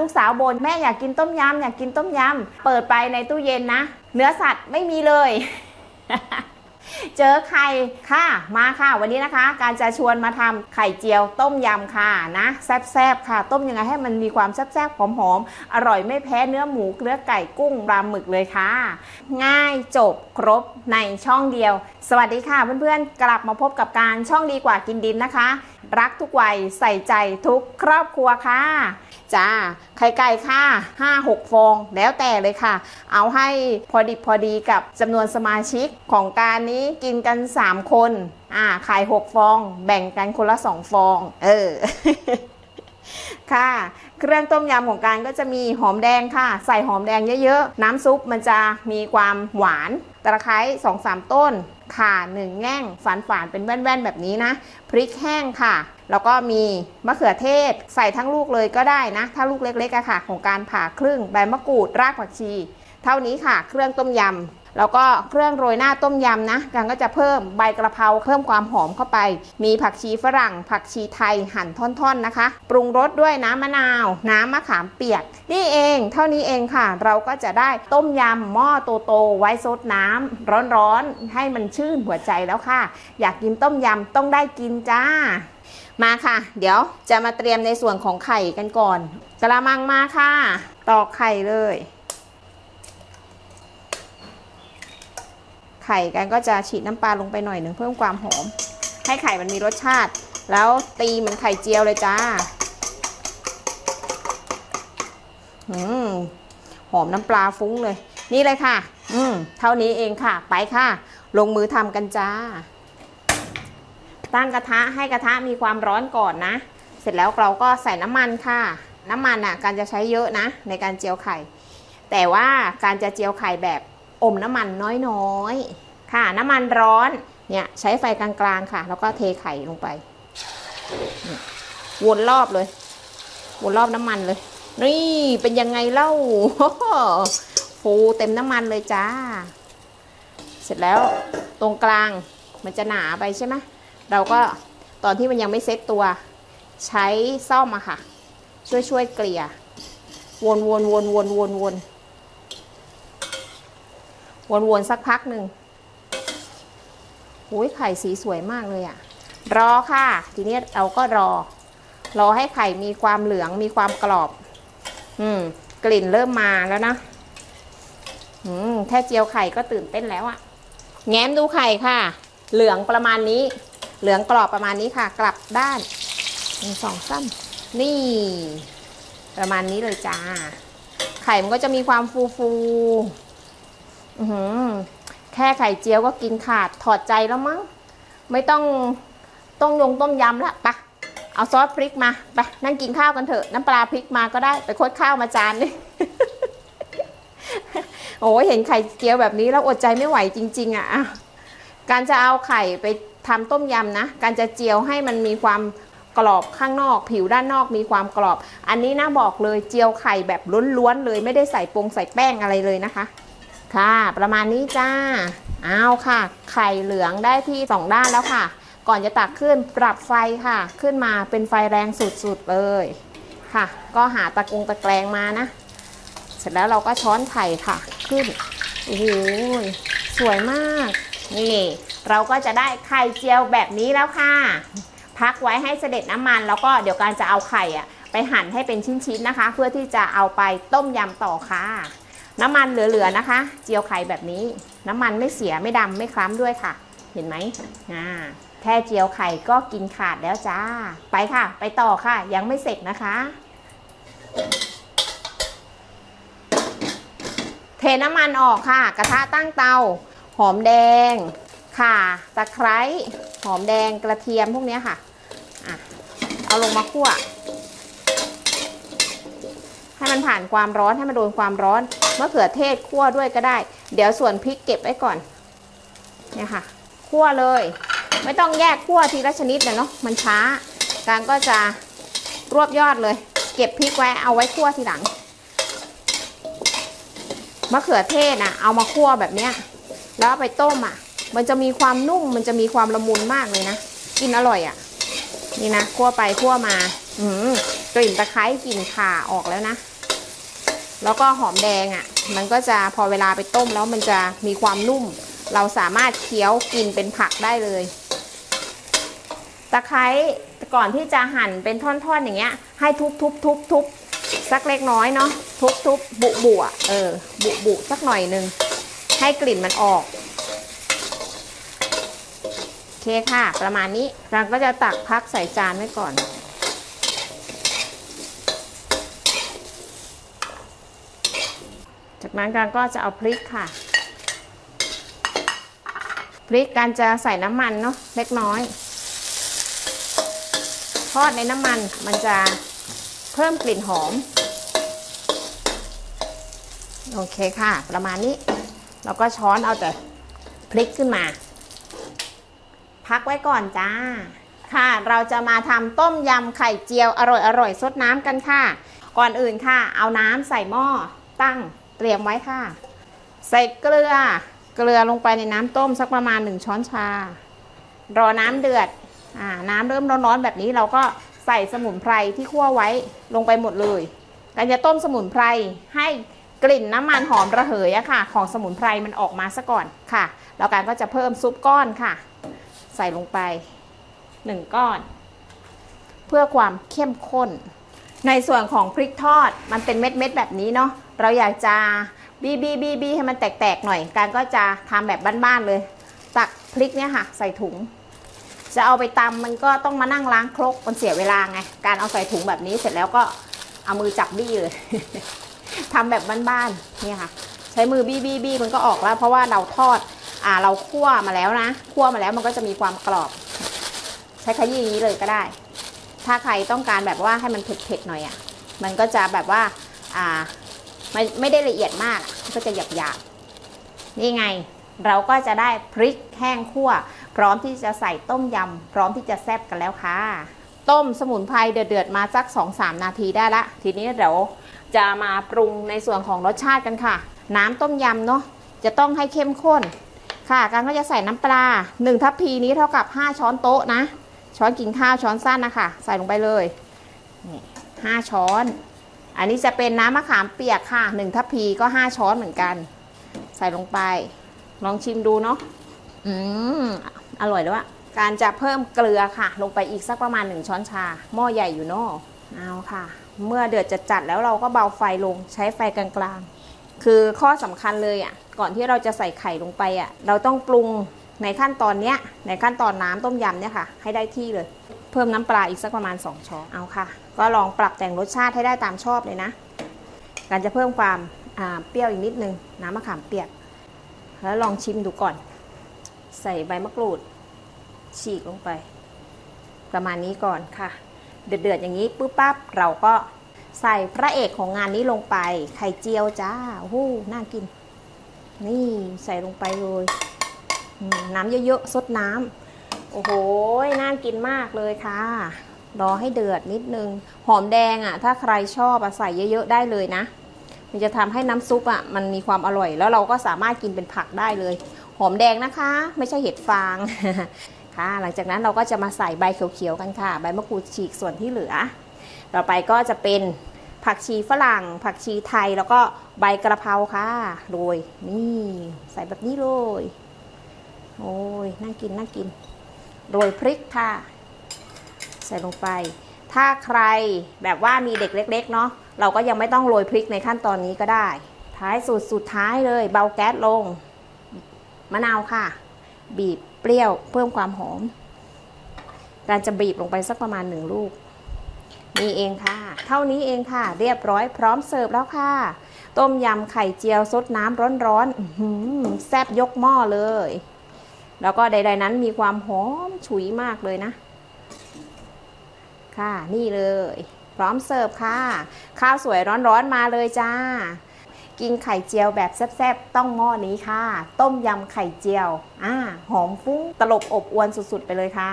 ลูกสาวบนแม่อยากกินต้มยำอยากกินต้มยำเปิดไปในตู้เย็นนะ เนื้อสัตว์ไม่มีเลย เจอไข่ค่ะมาค่ะ วันนี้นะคะ การจะชวนมาทำไข่เจียวต้มยำค่ะนะแซ่บๆค่ะ ต้มยังไงให้มันมีความแซ่บๆหอมๆอร่อยไม่แพ้เนื้อหมูเนื้อไก่กุ้งปลาหมึกเลยค่ะ ง่ายจบครบในช่องเดียว สวัสดีค่ะเพื่อนๆกลับมาพบกับการช่องดีกว่ากินดินนะคะ รักทุกวัยใส่ใจทุกครอบครัวค่ะจ้าไข่ไก่ค่ะ5-6 ฟองแล้วแต่เลยค่ะ เอาให้พอดีพอดีกับจำนวนสมาชิกของการนี้กินกัน 3 คนอ่าไข่6ฟอง แบ่งกันคนละ 2 ฟอง เออค่ะ เครื่องต้มยำของการก็จะมีหอมแดงค่ะ ใส่หอมแดงเยอะๆ น้ำซุปมันจะมีความหวาน ตะไคร้2-3ต้น ข่าหนึ่งแง่งฝานฝานเป็นแว่นๆแบบนี้นะพริกแห้งค่ะ แล้วก็มีมะเขือเทศใส่ทั้งลูกเลยก็ได้นะ ถ้าลูกเล็กๆอะค่ะ ของการผ่าครึ่งใบมะกรูดรากผักชี เท่านี้ค่ะ เครื่องต้มยำ แล้วก็เครื่องโรยหน้าต้มยำนะกันก็จะเพิ่มใบกระเพราเพิ่มความหอมเข้าไป มีผักชีฝรั่ง ผักชีไทยหั่นท่อนๆนะคะ ปรุงรสด้วยน้ำมะนาว น้ำมะขามเปียก นี่เองเท่านี้เองค่ะ เราก็จะได้ต้มยำหม้อโตๆไว้ซดน้ำร้อนๆ ให้มันชื่นหัวใจแล้วค่ะ อยากกินต้มยำต้องได้กินจ้ามาค่ะ เดี๋ยวจะมาเตรียมในส่วนของไข่กันก่อน กระมังมาค่ะ ตอกไข่เลย ไข่กันก็จะฉีดน้ำปลาลงไปหน่อยหนึ่งเพิ่มความหอม ให้ไข่มันมีรสชาติ แล้วตีเหมือนไข่เจียวเลยจ้าอืมหอมน้ำปลาฟุ้งเลย นี่เลยค่ะ อืมเท่านี้เองค่ะ ไปค่ะ ลงมือทำกันจ้า ตั้งกระทะให้กระทะมีความร้อนก่อนนะ เสร็จแล้วเราก็ใส่น้ำมันค่ะ น้ำมันอะ การจะใช้เยอะนะ ในการเจียวไข่ แต่ว่าการจะเจียวไข่แบบ อมน้ำมันน้อยๆ ค่ะ น้ำมันร้อน เนี่ยใช้ไฟกลางๆค่ะ แล้วก็เทไข่ลงไป วนรอบเลย วนรอบน้ำมันเลย นี่เป็นยังไงเล่าฟูเต็มน้ำมันเลยจ้า เสร็จแล้วตรงกลางมันจะหนาไปใช่ไหมเราก็ตอนที่มันยังไม่เซ็ตตัว ใช้ซ่อมอะค่ะ ช่วยช่วยเกลี่ย วนวนวนวนวนวน วนวนสักพักหนึ่งโอ้ยไข่สีสวยมากเลยอะรอค่ะ ทีนี้เราก็รอ รอให้ไข่มีความเหลืองมีความกรอบ อืม กลิ่นเริ่มมาแล้วนะ อืมแค่เจียวไข่ก็ตื่นเต้นแล้วอะแง้มดูไข่ค่ะ เหลืองประมาณนี้ เหลืองกรอบประมาณนี้ค่ะ กลับด้านหนึ่งสองสามนี่ ประมาณนี้เลยจ้า ไข่มันก็จะมีความฟูฟู แค่ไข่เจียวก็กินขาดถอดใจแล้วมั้ง ไม่ต้องต้มยงต้มยำละปะเอาซอสพริกมาไปนั่งกินข้าวกันเถอะ น้ำปลาพริกมาก็ได้ไปคดข้าวมาจานนึงโอ้ยเห็นไข่เจียวแบบนี้แล้วอดใจไม่ไหวจริง ๆอะอะการจะเอาไข่ไปทำต้มยำนะ การจะเจียวให้มันมีความกรอบข้างนอก ผิวด้านนอกมีความกรอบ อันนี้นะบอกเลยเจียวไข่แบบล้วนๆเลยไม่ได้ใส่ปงใส่แป้งอะไรเลยนะคะ ค่ะ ประมาณนี้จ้า เอาค่ะ ไข่เหลืองได้ที่สองด้านแล้วค่ะ ก่อนจะตักขึ้นปรับไฟค่ะ ขึ้นมาเป็นไฟแรงสุดๆเลยค่ะ ก็หาตะกงตะแกรงมานะ เสร็จแล้วเราก็ช้อนไข่ค่ะ ขึ้น โอ้โห สวยมาก นี่ เราก็จะได้ไข่เจียวแบบนี้แล้วค่ะ พักไว้ให้เสด็จน้ำมันแล้วก็เดี๋ยวการจะเอาไข่อะไปหั่นให้เป็นชิ้นๆนะคะ เพื่อที่จะเอาไปต้มยำต่อค่ะ น้ำมันเหลือๆนะคะ เจียวไข่แบบนี้ น้ำมันไม่เสียไม่ดำไม่คล้ำด้วยค่ะ เห็นไหมอ่าแค่เจียวไข่ก็กินขาดแล้วจ้า ไปค่ะ ไปต่อค่ะ ยังไม่เสร็จนะคะ เทน้ำมันออกค่ะ กระทะตั้งเตา หอมแดง ข่า ตะไคร้ หอมแดง กระเทียมพวกนี้ค่ะอะเอาลงมาคั่ว ให้มันผ่านความร้อนให้มันโดนความร้อนมะเขือเทศคั่วด้วยก็ได้ เดี๋ยวส่วนพริกเก็บไว้ก่อนเนี่ยค่ะคั่วเลย ไม่ต้องแยกคั่วทีละชนิดนะเนาะมันช้าการก็จะรวบยอดเลย เก็บพริกไว้เอาไว้คั่วทีหลังมะเขือเทศอะเอามาคั่วแบบเนี้ยแล้วไปต้มอะ มันจะมีความนุ่มมันจะมีความละมุนมากเลยนะกินอร่อยอะ นี่นะคั่วไปคั่วมา อืมจลิ่นตะไคร้กลิ่นข่าออกแล้วนะ แล้วก็หอมแดงอะ่ะ มันก็จะพอเวลาไปต้มแล้วมันจะมีความนุ่ม เราสามารถเคี้ยวกินเป็นผักได้เลย ตะไคร้ก่อนที่จะหั่นเป็นท่อนๆอย่างเงี้ย ให้ทุบทุบทุบทุบสักเล็กน้อยเนาะทุบทุบบุบุอะเออ บุบุสักหน่อยหนึ่งให้กลิ่นมันออกโอเคค่ะ ประมาณนี้เราก็จะตักพักใส่จานไว้ก่อน จากนั้นการก็จะเอาพริกค่ะ พริกการจะใส่น้ำมันเนาะเล็กน้อย ทอดในน้ำมันมันจะเพิ่มกลิ่นหอม โอเคค่ะ ประมาณนี้แล้วก็ช้อนเอาแต่พริกขึ้นมา พักไว้ก่อนจ้าค่ะ เราจะมาทำต้มยำไข่เจียวอร่อยอร่อยๆซดน้ำกันค่ะ ก่อนอื่นค่ะ เอาน้ำใส่หม้อตั้ง เตรียมไว้ค่ะ ใส่เกลือ เกลือลงไปในน้ำต้มสักประมาณ 1 ช้อนชา รอน้ำเดือดอ่าน้ำเริ่มร้อนๆแบบนี้เราก็ใส่สมุนไพรที่คั่วไว้ลงไปหมดเลยการจะต้มสมุนไพรให้กลิ่นน้ำมันหอมระเหยอะค่ะ ของสมุนไพรมันออกมาซะก่อนค่ะ แล้วการก็จะเพิ่มซุปก้อนค่ะ ใส่ลงไป 1 ก้อน เพื่อความเข้มข้น ในส่วนของพริกทอดมันเป็นเม็ดๆแบบนี้เนาะ เราอยากจะบีบีบีบีให้มันแตกๆหน่อย การก็จะทำแบบบ้านๆเลย ตักพริกเนี่ยค่ะ ใส่ถุง จะเอาไปตำมันก็ต้องมานั่งล้างครกมันเสียเวลาไง การเอาใส่ถุงแบบนี้เสร็จแล้วก็เอามือจับบี้เลยทำแบบบ้านๆเนี่ยค่ะ ใช้มือบี้บี้บี้มันก็ออกแล้ว เพราะว่าเราทอดอ่าเราคั่วมาแล้วนะคั่วมาแล้วมันก็จะมีความกรอบ ใช้ขยี้อย่างนี้เลยก็ได้ ถ้าใครต้องการแบบว่าให้มันเผ็ดๆหน่อยอะ่ะมันก็จะแบบว่าอ่า ไม่ไม่ได้ละเอียดมากก็จะหยาบๆนี่ไงเราก็จะได้พริกแห้งคั่ว พร้อมที่จะใส่ต้มยำพร้อมที่จะแซ่บกันแล้วค่ะ ต้มสมุนไพรเดือดๆมาสัก 2-3 นาทีได้ละ ทีนี้เดี๋ยวจะมาปรุงในส่วนของรสชาติกันค่ะ น้ำต้มยำเนาะจะต้องให้เข้มข้นค่ะ การก็จะใส่น้ำปลา1ทัพพีนี้เท่ากับ 5 ช้อนโต๊ะนะ ช้อนกินข้าวช้อนสั้นนะคะใส่ลงไปเลยนี่ห้าช้อน อันนี้จะเป็นน้ำมะขามเปียกค่ะหนึ่งทัพพีก็ 5 ช้อนเหมือนกัน ใส่ลงไป ลองชิมดูเนาะอืมอร่อยแล้วอะการจะเพิ่มเกลือค่ะ ลงไปอีกสักประมาณ 1 ช้อนชา หม้อใหญ่อยู่เนาะเอาค่ะ เมื่อเดือดจะจัดๆแล้วเราก็เบาไฟลงใช้ไฟกลางๆ คือข้อสำคัญเลยอะก่อนที่เราจะใส่ไข่ลงไปอะเราต้องปรุงในขั้นตอนเนี้ยในขั้นตอนน้ำต้มยำเนี่ยค่ะ ให้ได้ที่เลย เพิ่มน้ำปลาอีกสักประมาณ 2 ช้อนเอาค่ะ ก็ลองปรับแต่งรสชาติให้ได้ตามชอบเลยนะการจะเพิ่มความเปรี้ยวอีกนิดนึงน้ำมะขามเปียก แล้วลองชิมดูก่อน ใส่ใบมะกรูด ฉีกลงไป ประมาณนี้ก่อนค่ะ เดือดๆอย่างนี้ปุ๊บปั๊บเราก็ใส่พระเอกของงานนี้ลงไป ไข่เจียวจ้าโอ้โหน่ากิน นี่ใส่ลงไปเลย น้ำเยอะๆซดน้ำ โอ้โห น่ากินมากเลยค่ะ รอให้เดือดนิดนึง หอมแดงอะ ถ้าใครชอบอใส่เยอะๆได้เลยนะ มันจะทำให้น้ำซุปอะ มันมีความอร่อย แล้วเราก็สามารถกินเป็นผักได้เลย หอมแดงนะคะ ไม่ใช่เห็ดฟาง ค่ะ หลังจากนั้นเราก็จะมาใส่ใบเขียวๆกันค่ะ ใบมะกรูดฉีกส่วนที่เหลือ ต่อไปก็จะเป็นผักชีฝรั่ง ผักชีไทย แล้วก็ใบกระเพราค่ะโรยนี่ ใส่แบบนี้เลย โอ้ย น่ากิน น่ากิน โรยพริกค่ะ ใส่ลงไป ถ้าใครแบบว่ามีเด็กเล็กๆเนาะเราก็ยังไม่ต้องโรยพริกในขั้นตอนนี้ก็ได้ ท้ายสุดสุดท้ายเลยเบาแก๊สลง มะนาวค่ะ บีบเปรี้ยวเพิ่มความหอม การจะบีบลงไปสักประมาณหนึ่งลูกนี่เองค่ะ เท่านี้เองค่ะ เรียบร้อยพร้อมเสิร์ฟแล้วค่ะ ต้มยำไข่เจียวซดน้ำร้อนๆแซ่บยกหม้อเลย แล้วก็ใด ๆนั้นมีความหอมฉุยมากเลยนะ ค่ะนี่เลย พร้อมเสิร์ฟค่ะ ข้าวสวยร้อนๆมาเลยจ้า กินไข่เจียวแบบแซ่บๆ ต้องหม้อนี้ค่ะ ต้มยำไข่เจียว อ่า หอมฟุ้งตลบอบอวนสุดๆ ไปเลยค่ะ